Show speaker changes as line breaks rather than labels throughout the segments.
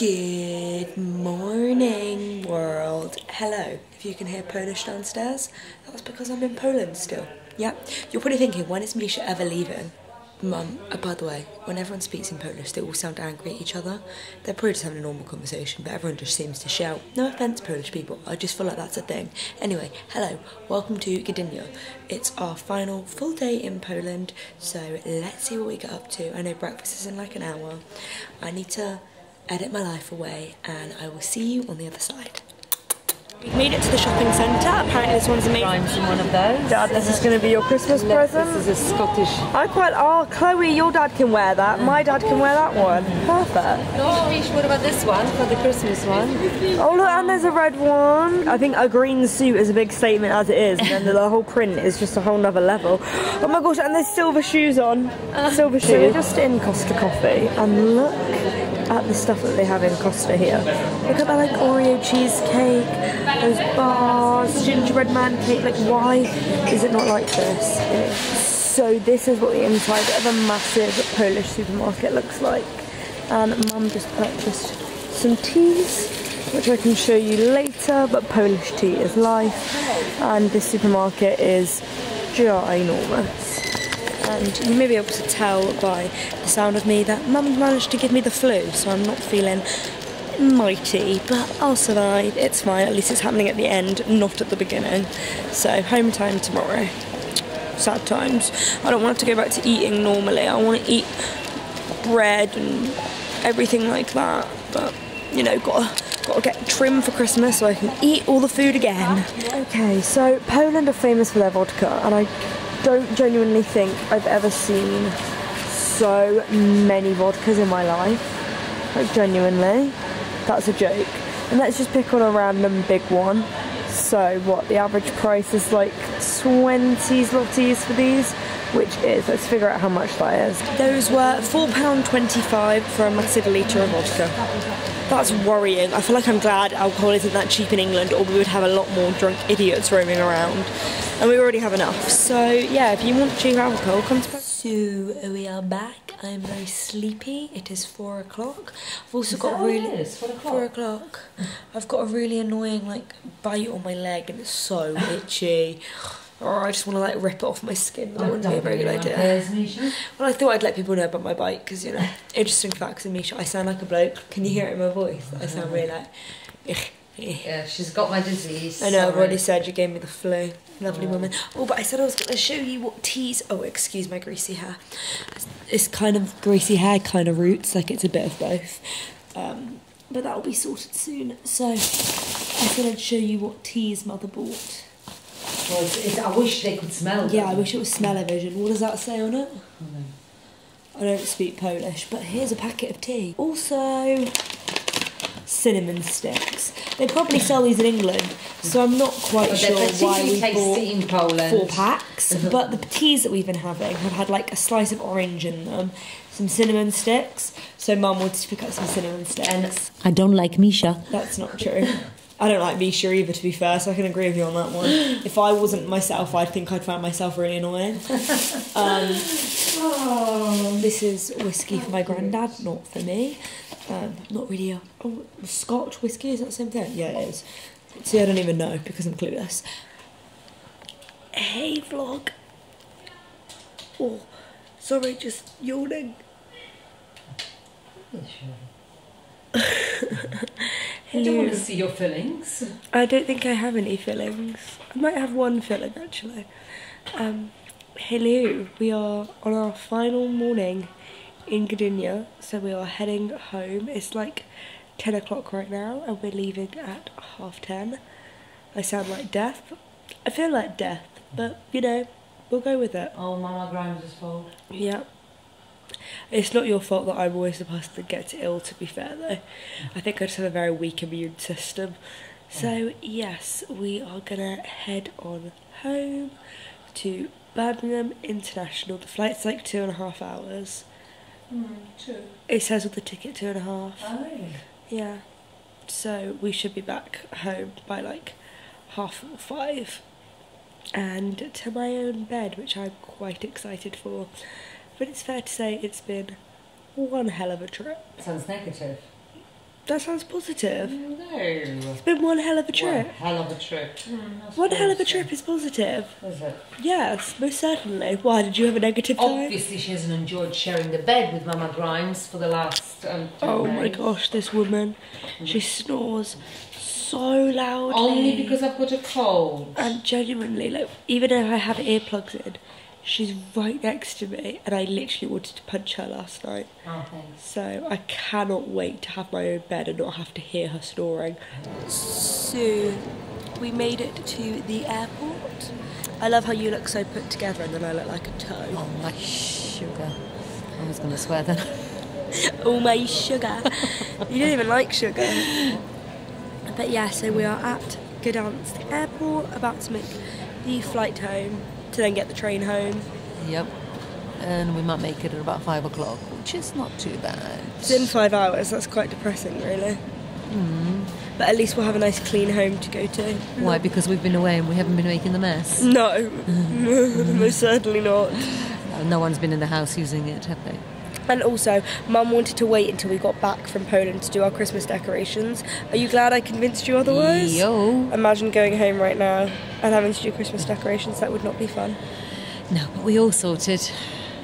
Good morning, world. Hello. If you can hear Polish downstairs, that's because I'm in Poland still. Yeah. You're probably thinking, when is Misha ever leaving? Mum, uh, by the way, when everyone speaks in Polish, they all sound angry at each other. They're probably just having a normal conversation, but everyone just seems to shout. No offence, Polish people, I just feel like that's a thing. Anyway, hello, welcome to Gdynia. It's our final full day in Poland, so let's see what we get up to. I know breakfast is in like an hour. I need to edit my life away, and I will see you on the other side. We've made it to the shopping centre. Apparently, this one's amazing.
Rhymes in one of those.
Dad, this is going to be your Christmas present.
This is a Scottish.
I quite. Oh, Chloe, your dad can wear that. My dad can wear that one. Perfect.
Oh, what about this one for the Christmas one?
Oh, look, and there's a red one. I think a green suit is a big statement as it is, and then the whole print is just a whole nother level. Oh my gosh, and there's silver shoes on. Uh, silver shoes. So we're just in Costa Coffee, and look at the stuff that they have in Costa here. Look at that like Oreo cheesecake, those bars, gingerbread man cake. Like, why is it not like this? So this is what the inside of a massive Polish supermarket looks like. And Mum just purchased some teas, which I can show you later. But Polish tea is life, and this supermarket is ginormous and you may be able to tell by the sound of me that mum managed to give me the flu, so I'm not feeling mighty, but I'll survive. It's fine, at least it's happening at the end, not at the beginning. So, home time tomorrow. Sad times. I don't want to go back to eating normally. I want to eat bread and everything like that, but you know, gotta gotta get trim for Christmas so I can eat all the food again. Okay, so Poland are famous for their vodka, and I don't genuinely think I've ever seen so many vodkas in my life. Like, genuinely. That's a joke. And let's just pick on a random big one. So, what? The average price is like 20 zlotys for these, which is, let's figure out how much that is. Those were £4.25 for a massive litre of vodka. That's worrying. I feel like I'm glad alcohol isn't that cheap in England, or we would have a lot more drunk idiots roaming around. And we already have enough. So, yeah, if you want cheap alcohol, come to. So, we are back. I'm very sleepy. It is four o'clock. I've also
Is
got
that
a really.
is? Four o'clock?
Four o'clock. I've got a really annoying, like, bite on my leg, and it's so itchy. Oh, I just want to like rip it off my skin. That wouldn't be a very good idea. Well, I thought I'd let people know about my bike because you know, interesting facts of Misha. I sound like a bloke. Can you hear it in my voice? I sound really like.
Yeah, she's got my disease.
I know. I've already said you gave me the flu. Lovely
Oh.
woman. Oh, but I said I was going to show you what teas. Oh, excuse my greasy hair. It's kind of greasy hair, kind of roots. Like it's a bit of both. Um, but that'll be sorted soon. So I said I'd show you what teas mother bought.
It's, it's, I wish they could smell.
Yeah, I wish it was smell-o-vision. What does that say on it? I don't speak Polish, but here's a packet of tea. Also, cinnamon sticks. They probably sell these in England, so I'm not quite
But
sure why we bought
tasty in Poland.
four packs. But the teas that we've been having have had like a slice of orange in them, some cinnamon sticks. So Mum wanted to pick up some cinnamon sticks.
And I don't like Misha.
That's not true. I don't like Misha either, to be fair, so I can agree with you on that one. If I wasn't myself, I'd think I'd find myself really annoying. Um, this is whiskey for my granddad, not for me. Um, not really a oh, Scotch whiskey. Is that the same thing? Yeah, it is. See, I don't even know because I'm clueless. Hey, vlog. Oh, sorry, just yawning.
I don't want to see your fillings.
I don't think I have any fillings. I might have one filling actually. Um, hello, we are on our final morning in Gdynia, so we are heading home. It's like 10 o'clock right now, and we're leaving at half 10. I sound like death. I feel like death, but you know, we'll go with it.
Oh, Mama Grimes' fault.
Yeah. It's not your fault that I'm always the person that gets ill, to be fair, though. I think I just have a very weak immune system. So, yes, we are gonna head on home to Birmingham International. The flight's like two and a half hours.
Mm, true.
It says on the ticket two and a half.
Oh.
Yeah. So, we should be back home by like half or five. And to my own bed, which I'm quite excited for. But it's fair to say it's been one hell of a trip.
Sounds negative.
That sounds positive.
No.
It's been one hell of a trip.
One
trip.
hell of a trip.
One hell of a trip is positive.
Is it?
Yes, most certainly. Why, did you have a negative time?
Obviously, she hasn't enjoyed sharing the bed with Mama Grimes for the last. Um, two
Oh my gosh, this woman. She snores so loudly.
Only because I've got a cold.
And genuinely, like, even if I have earplugs in, she's right next to me, and I literally wanted to punch her last night.
Oh.
So I cannot wait to have my own bed and not have to hear her snoring. So we made it to the airport. I love how you look so put together and then I look like a toe.
Oh my sugar. I was going to swear then.
Oh my sugar. you don't even like sugar. But yeah, so we are at Gdansk airport, about to make the flight home to then get the train home.
Yep. And we might make it at about five o'clock, which is not too bad.
It's in five hours, that's quite depressing, really. Hmm. But at least we'll have a nice clean home to go to.
Why? Because we've been away and we haven't been making the mess.
No, most certainly not.
No one's been in the house using it, have they?
And also, Mum wanted to wait until we got back from Poland to do our Christmas decorations. Are you glad I convinced you otherwise?
Yo.
Imagine going home right now and having to do Christmas decorations. That would not be fun.
No, but we all sorted.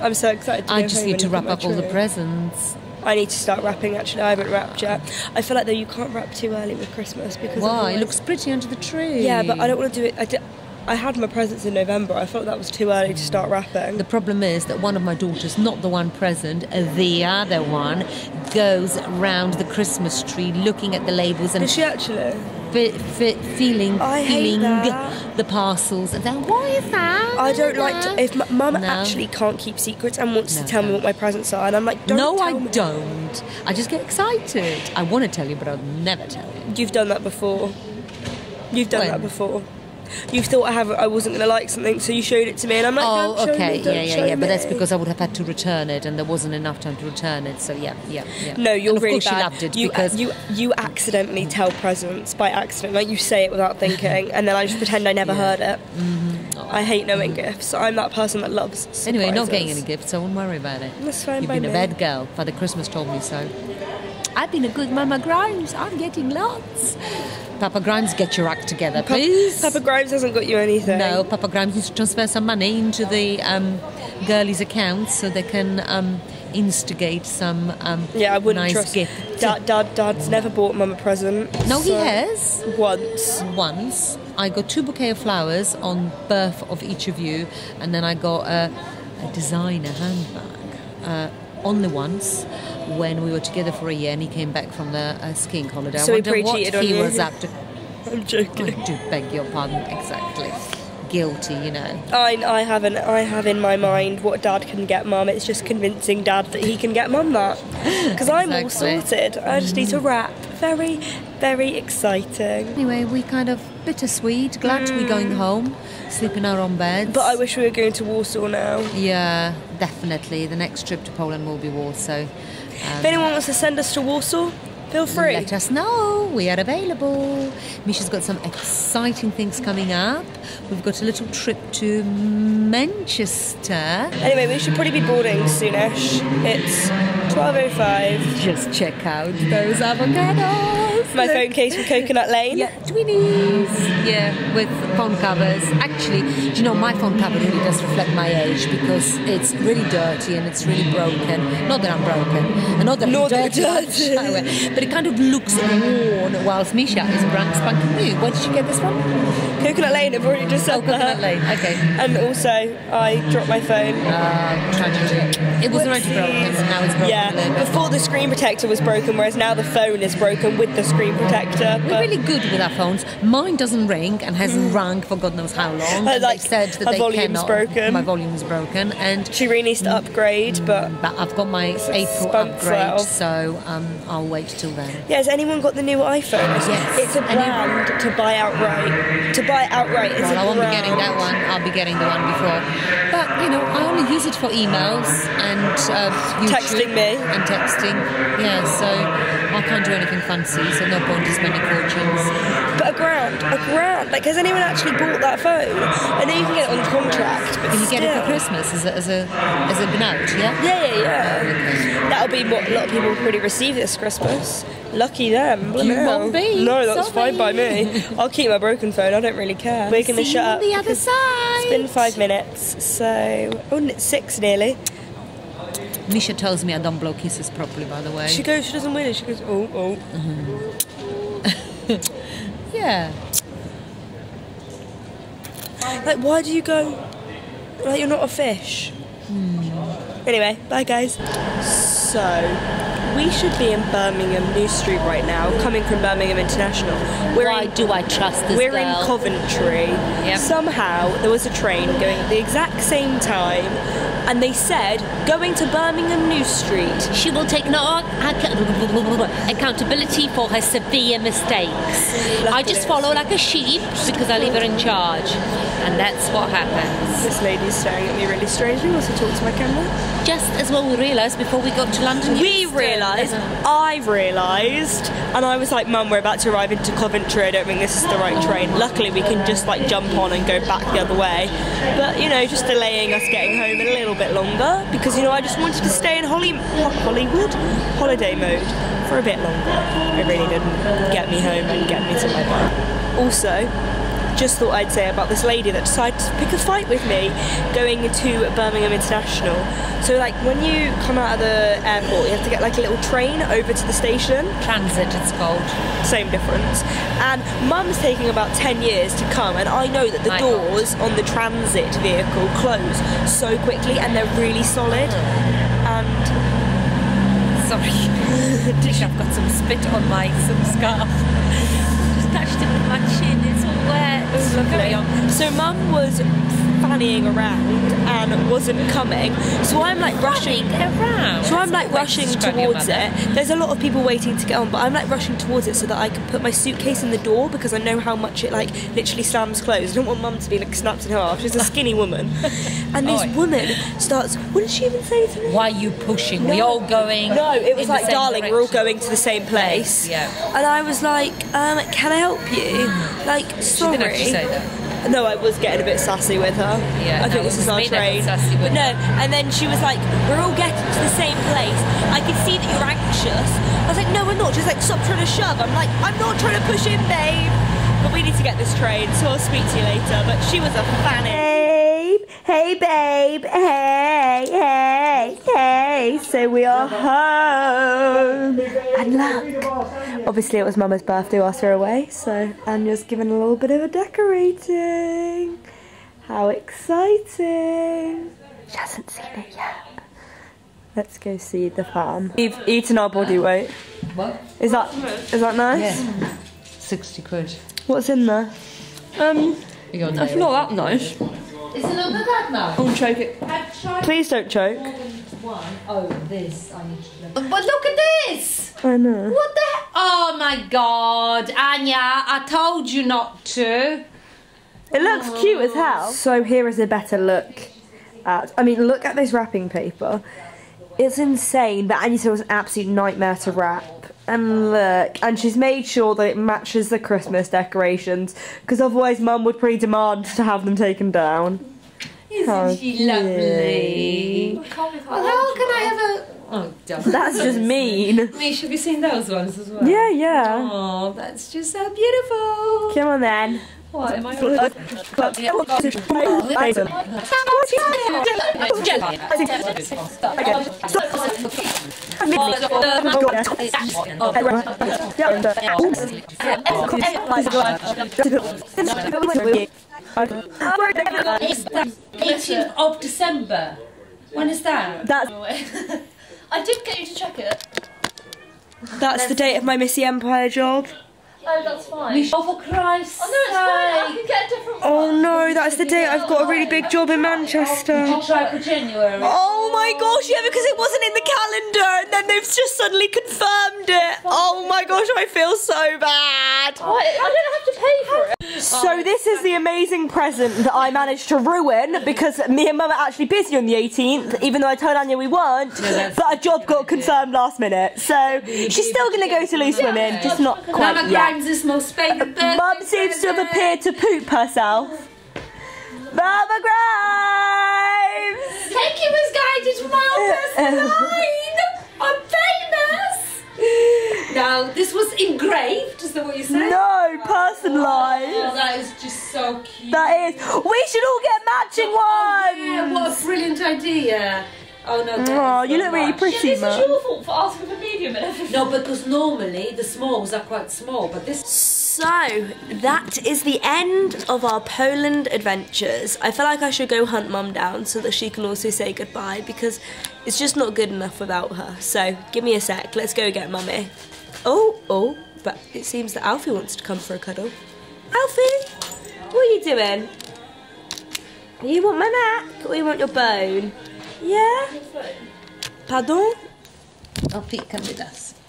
I'm so excited to
I just need to wrap up all the presents.
I need to start wrapping. Actually, I haven't wrapped yet. I feel like though you can't wrap too early with Christmas because
Why? It looks pretty under the tree.
Yeah, but I don't want to do it. I, I had my presents in November. I felt that was too early to start wrapping.
The problem is that one of my daughters, not the one present, the other one, goes round the Christmas tree looking at the labels and
Does she actually?
fe- fe- feeling
I
feeling the parcels and then why is that?
I don't like to. If Mum
No.
actually can't keep secrets and wants
No,
to tell me what my presents are, and I'm like, don't
no, I
me.
don't. I just get excited. I want to tell you, but I'll never tell you.
You've done that before. You've done
When?
that before. You thought I have I wasn't going to like something, so you showed it to me, and I'm like,
Oh, okay,
me,
yeah, yeah, yeah. But that's because I would have had to return it, and there wasn't enough time to return it. So yeah, yeah, yeah.
No, you're
and of
really
course
bad.
she loved it
you,
because
you you accidentally tell presents by accident, like you say it without thinking, and then I just pretend I never heard it. I hate knowing gifts. I'm that person that loves. Surprises.
Mm-hmm. Anyway, not getting any gifts, so I won't worry about it.
That's fine
You've
by
been a bad girl. Father Christmas told me so. I've been a good Mama Grimes. I'm getting lots. Papa Grimes, get your act together, please.
Papa Grimes hasn't got you anything.
no, Papa Grimes needs to transfer some money into the um, girlies' accounts so they can um, instigate some um,
Yeah, I wouldn't
nice
trust.
gift.
Dad, Dad, Dad's never bought Mum a present.
No, he has.
Once.
Once, I got two bouquet of flowers on birth of each of you, and then I got a, a designer handbag. Uh, only once when we were together for a year and he came back from the uh, skiing holiday.
So
I
he
wonder what he
you?
up to.
I'm
I
joking.
do beg your pardon, exactly. Guilty, you know.
I, I haven't. I have in my mind what Dad can get Mum. It's just convincing Dad that he can get Mum that. Because I'm all sorted. I just need to wrap. Very, very exciting.
Anyway, we kind of bittersweet. Glad to be going home, sleep in our own beds.
But I wish we were going to Warsaw now.
Yeah, definitely. The next trip to Poland will be Warsaw.
If anyone wants to send us to Warsaw, feel free.
Let us know. We are available. Misha's got some exciting things coming up. We've got a little trip to Manchester.
Anyway, we should probably be boarding soonish. It's 12.05.
Just check out those avocados.
My phone case from Coconut Lane.
Yeah, twinnies. Yeah, with phone covers. Actually, do you know my phone cover really does reflect my age because it's really dirty and it's really broken. Not that I'm broken, and not that I'm
that
dirty,
dirty.
but it kind of looks worn. Whilst Misha is brand spanking new. Where did you get this from?
Coconut Lane, I've already just said
Oh, Coconut
that.
Lane. Okay.
And also, I dropped my phone.
Uh, tragedy. It was already broken, and now it's broken.
Yeah, before the screen protector was broken, whereas now the phone is broken with the screen protector.
We're really good with our phones. Mine doesn't ring and hasn't rung for God knows how long.
Like,
they said that they
volume's
cannot.
broken.
My volume's broken, and
she really needs to upgrade. But
but I've got my April upgrade, so um, I'll wait till then.
yeah, has anyone got the new iPhone?
Yes.
it's a brand to buy outright. To buy outright, it's
Well, I won't be getting that one. I'll be getting the one before. But you know, I only use it for emails and uh, YouTube
Texting me.
and texting. Yeah, so
I can't do anything fancy, so no point in spending fortunes.
But a grand, a grand. Like, has anyone actually bought that phone? I know you can get it on contract, but
Can you get it for Christmas as a as a as a note? Yeah.
Yeah, yeah, yeah. That'll be what a lot of people will probably receive this Christmas. Lucky them.
You won't be.
No, that's
Sorry.
fine by me. I'll keep my broken phone. I don't really care. We're gonna
See
shut up.
the other side.
It's been five minutes, so oh, six nearly.
Misha tells me I don't blow kisses properly, by the way.
She goes. She doesn't win it. She goes. Oh, oh. Mm-hmm.
yeah.
Like, why do you go? Like, you're not a fish. Hmm. Anyway, bye guys. So, we should be in Birmingham New Street right now, coming from Birmingham International. We're
Why
in,
do I trust this
we're
girl?
in Coventry.
Yep.
Somehow there was a train going at the exact same time, and they said going to Birmingham New Street.
She will take no ac- accountability for her severe mistakes. I just follow like a sheep because I leave her in charge. And that's what happens.
This lady's staring at me really strangely. Wants to talk to my camera.
Just as well we realised before we got to London.
We realised, I realised, and I was like, Mum, we're about to arrive into Coventry. I don't think this is the right train. Luckily, we can just like jump on and go back the other way. But you know, just delaying us getting home a little bit longer because you know I just wanted to stay in Holly, Hollywood holiday mode for a bit longer. It really didn't get me home and get me to my bed. Also, just thought I'd say about this lady that decided to pick a fight with me going to Birmingham International. So like when you come out of the airport, you have to get like a little train over to the station.
Transit, it's called.
Same difference. And Mum's taking about 10 years to come, and I know that the
My
doors on the transit vehicle close so quickly and they're really solid. Uh-huh. And
Sorry. I've got some spit on my some scarf. Just touched it with my chin. It's wet. Carry on.
so Mum was fannying around and wasn't coming. So I'm like rushing.
around.
So I'm like rushing
way to describe your
towards it. There's a lot of people waiting to get on, but I'm like rushing towards it so that I can put my suitcase in the door because I know how much it like literally slams closed. I don't want mum to be like snapped in half. She's a skinny woman. And this
Oi.
woman starts what did she even say to me?
Why are you pushing? We all going.
No, it was like, darling, we're all going to the same place.
Yeah.
And I was like, um, can I help you? Like,
She
sorry.
Didn't actually say that.
No, I was getting a bit sassy with her.
Yeah,
I think this is our train.
sassy
but no, and then she was like, "We're all getting to the same place. I can see that you're anxious." I was like, "No, we're not." She's like, "Stop trying to shove." I'm like, "I'm not trying to push in, babe." But we need to get this train, so I'll speak to you later. But she was a fanny. Babe, hey, babe, hey, hey, hey. So we are home. And look, obviously it was Mama's birthday whilst we were away, so Anya's given a little bit of a decorating. How exciting! She hasn't seen it yet. Let's go see the farm. We've eaten our body weight.
What?
Is that is that nice?
Yeah. Sixty quid.
What's in there? Um,
You got
it's not that nice.
Is it not that now?
I'll choke it. Please don't choke.
One. Oh, this. I need to.
But look at this.
I know.
What the? he- Oh my God, Anya! I told you not to.
It looks oh. cute as hell. So here is a better look at. I mean, look at this wrapping paper. It's insane, but Anya said it was an absolute nightmare to wrap. And look, and she's made sure that it matches the Christmas decorations, because otherwise, Mum would probably demand to have them taken down. Isn't
she lovely? Well, how can I have a? Oh, darling.
That's just mean.
Misha, have you seen those ones as well?
Yeah, yeah.
Oh, that's just so beautiful.
Come on then.
What am I? Eighteenth of December. When is that?
That's
I did get you to check it.
that's the date of my Missy Empire job.
Oh, that's fine.
Oh, for Christ's
Oh, no, it's fine. I
sake.
can get a different
Oh
one.
no, that's the date I've got a really big job in Manchester.
I'll try for January.
Oh my gosh, yeah, because it wasn't in the calendar and then they've just suddenly confirmed it. Oh my gosh, I feel so bad.
I, I don't have to pay for it.
So this is the amazing present that I managed to ruin because me and Mum are actually busy on the 18th, even though I told Anya we weren't. but a job got confirmed last minute, so she's still gonna go to Loose Women, just not quite
Mama
yet.
Grimes' favourite uh,
Mum seems to have appeared to poop herself. Mama Grimes!
Thank you, Missguided, for my own personal line. Now, this was engraved. Is that what you said?
No, personalised.
Oh, that is just so cute.
That is. We should all get matching oh,
Yeah,
ones.
what a brilliant idea. Oh no.
Oh, you
so
look really
much.
pretty,
This is
Mum.
your fault for asking for medium and everything.
No, because normally the smalls are quite small, but this.
So, that is the end of our Poland adventures. I feel like I should go hunt Mum down so that she can also say goodbye because it's just not good enough without her. So, give me a sec. Let's go get Mummy. Oh, oh, but it seems that Alfie wants to come for a cuddle. Alfie, what are you doing? You want my neck or you want your bone? Yeah? Pardon?
Oh, Pete, come with us.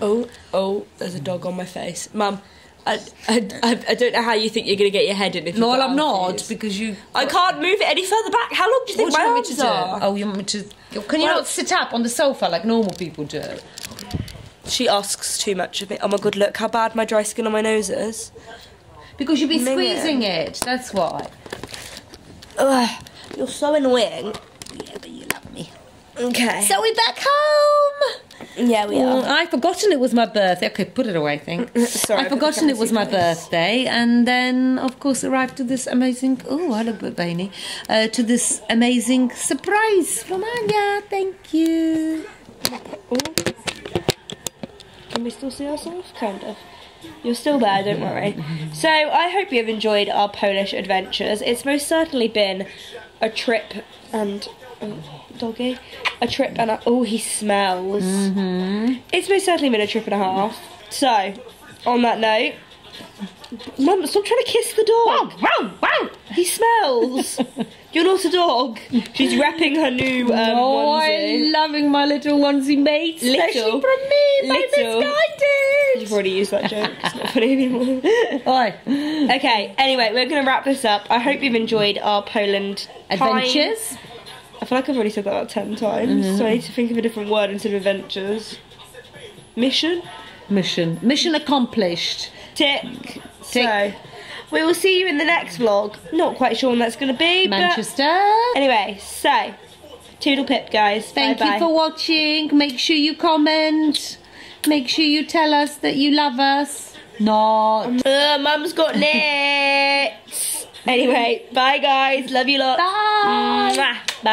Oh, oh, there's a dog on my face. Mum, I, I, I, don't know how you think you're going to get your head in if
No,
you've
I'm not because you.
I can't move it any further back. How long do you think
What do you
my
want me to do?
are?
Oh, you want me to? Can you
Well-
not sit up on the sofa like normal people do?
She asks too much of me. Oh my god, look how bad my dry skin on my nose is.
Because you've been
it.
squeezing it. That's why.
Ugh, you're so annoying. Yeah, but you love me. Okay.
So we're back home.
Yeah, we
Oh,
are.
I forgotten it was my birthday. Okay, put it away. I think.
Sorry,
I
I put the
forgotten it was my birthday, and then of course arrived to this amazing. Oh, I look a bit veiny. Uh, to this amazing surprise from Anya. Thank you.
Can we still see ourselves? Kind of. You're still there, don't worry. So, I hope you have enjoyed our Polish adventures. It's most certainly been a trip and. Doggy? A trip and a. Oh, he smells. It's most certainly been a trip and a half. So, on that note. Mum, stop trying to kiss the dog.
Wow, wow. wow.
He smells. You're not a dog. She's wrapping her new um,
Oh,
onesie.
I'm loving my little onesie mate, especially
Little.
from me, my
Little.
misguided.
You've already used that joke. It's not funny anymore.
Oi.
Okay, anyway, we're going to wrap this up. I hope you've enjoyed our Poland.
Adventures.
I feel like I've already said that about 10 times, so I need to think of a different word instead of adventures. Mission?
Mission. Mission accomplished.
Tick.
Tick.
So, we will see you in the next vlog. Not quite sure when that's going to be,
Manchester.
but anyway, so, toodle pip, guys.
Thank
Bye-bye.
you for watching. Make sure you comment. Make sure you tell us that you love us. Not.
Uh, Mum's got nits. anyway, bye, guys. Love you lot.
Bye.
Mwah. Bye.